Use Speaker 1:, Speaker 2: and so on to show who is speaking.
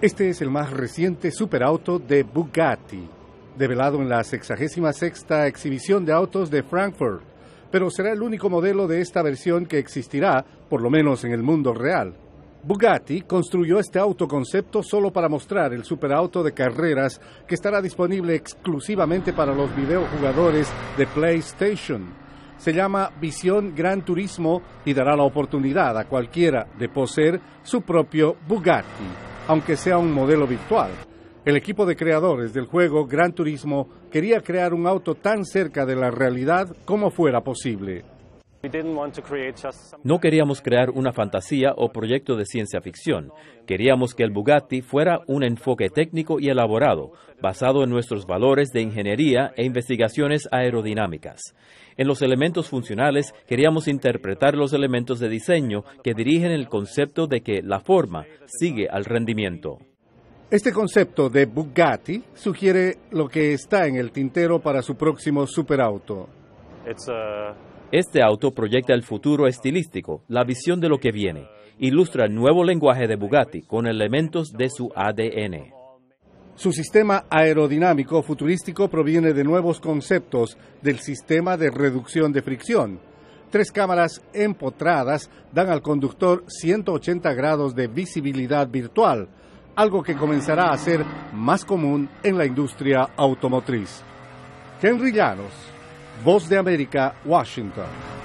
Speaker 1: Este es el más reciente superauto de Bugatti, develado en la 66 exhibición de autos de Frankfurt, pero será el único modelo de esta versión que existirá, por lo menos en el mundo real. Bugatti construyó este autoconcepto solo para mostrar el superauto de carreras que estará disponible exclusivamente para los videojugadores de PlayStation. Se llama Visión Gran Turismo y dará la oportunidad a cualquiera de poseer su propio Bugatti, aunque sea un modelo virtual. El equipo de creadores del juego Gran Turismo quería crear un auto tan cerca de la realidad como fuera posible.
Speaker 2: No queríamos crear una fantasía o proyecto de ciencia ficción. Queríamos que el Bugatti fuera un enfoque técnico y elaborado, basado en nuestros valores de ingeniería e investigaciones aerodinámicas. En los elementos funcionales queríamos interpretar los elementos de diseño que dirigen el concepto de que la forma sigue al rendimiento.
Speaker 1: Este concepto de Bugatti sugiere lo que está en el tintero para su próximo superauto.
Speaker 2: Este auto proyecta el futuro estilístico, la visión de lo que viene. Ilustra el nuevo lenguaje de Bugatti con elementos de su ADN.
Speaker 1: Su sistema aerodinámico futurístico proviene de nuevos conceptos del sistema de reducción de fricción. Tres cámaras empotradas dan al conductor 180 grados de visibilidad virtual, algo que comenzará a ser más común en la industria automotriz. Henry Llanos, Voz de América, Washington.